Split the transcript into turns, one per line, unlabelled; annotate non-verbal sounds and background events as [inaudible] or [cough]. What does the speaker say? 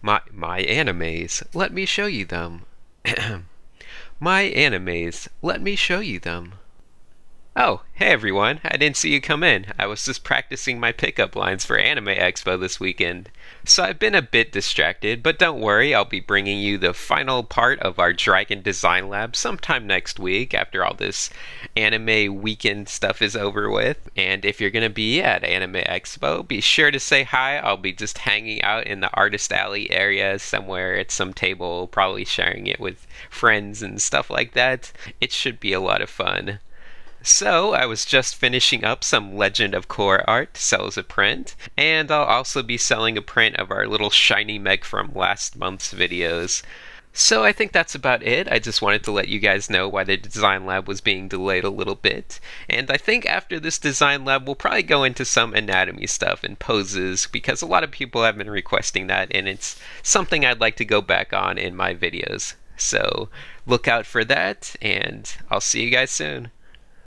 My, my animes, let me show you them. [clears throat] my animes, let me show you them. Oh, hey everyone, I didn't see you come in. I was just practicing my pickup lines for Anime Expo this weekend. So I've been a bit distracted, but don't worry, I'll be bringing you the final part of our Dragon Design Lab sometime next week after all this anime weekend stuff is over with. And if you're to be at Anime Expo, be sure to say hi. I'll be just hanging out in the Artist Alley area somewhere at some table, probably sharing it with friends and stuff like that. It should be a lot of fun. So, I was just finishing up some Legend of Korra art, sells a print, and I'll also be selling a print of our little shiny Meg from last month's videos. So I think that's about it. I just wanted to let you guys know why the design lab was being delayed a little bit. And I think after this design lab, we'll probably go into some anatomy stuff and poses because a lot of people have been requesting that and it's something I'd like to go back on in my videos. So look out for that and I'll see you guys soon.